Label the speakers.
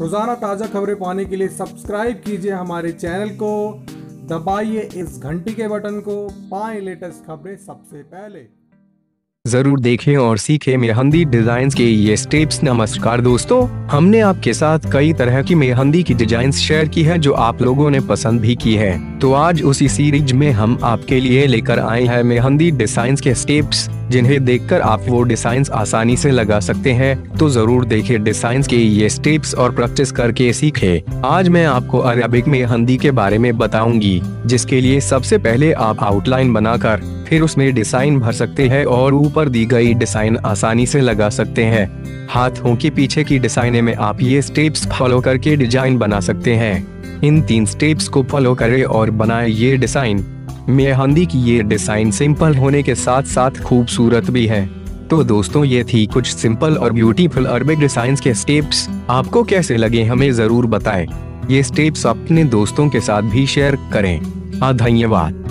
Speaker 1: रोज़ाना ताज़ा खबरें पाने के लिए सब्सक्राइब कीजिए हमारे चैनल को। दबाइए इस घंटी के बटन को। पाएँ लेटेस्ट खबरें सबसे पहले।
Speaker 2: ज़रूर देखें और सीखें मेहंदी डिज़ाइन के ये स्टेप्स। नमस्कार दोस्तों, हमने आपके साथ कई तरह की मेहंदी की डिज़ाइन शेयर की है जो आप लोगों ने पसंद भी की है। तो आज उसी सीरीज़ में हम आपके लिए लेकर आए हैं मेहंदी डिज़ाइन के स्टेप्स। जिन्हें देखकर आप वो डिज़ाइन आसानी से लगा सकते हैं तो ज़रूर देखें डिज़ाइन के ये स्टेप्स और प्रैक्टिस करके सीखे। आज मैं आपको अरेबिक मेहंदी के बारे में बताऊँगी, जिसके लिए सबसे पहले आप आउटलाइन बनाकर, फिर उसमें डिज़ाइन भर सकते हैं और ऊपर दी गई डिज़ाइन आसानी से लगा सकते हैं। हाथों के पीछे की डिजाइने में आप ये स्टेप्स फॉलो करके डिज़ाइन बना सकते हैं। इन तीन स्टेप्स को फॉलो करें और बनाए ये डिज़ाइन मेहंदी की ये डिज़ाइन सिंपल होने के साथ साथ खूबसूरत भी है। तो दोस्तों, ये थी कुछ सिंपल और ब्यूटीफुल अरबिक डिज़ाइन के स्टेप्स। आपको कैसे लगे हमें ज़रूर बताएँ। ये स्टेप्स अपने दोस्तों के साथ भी शेयर करें। धन्यवाद।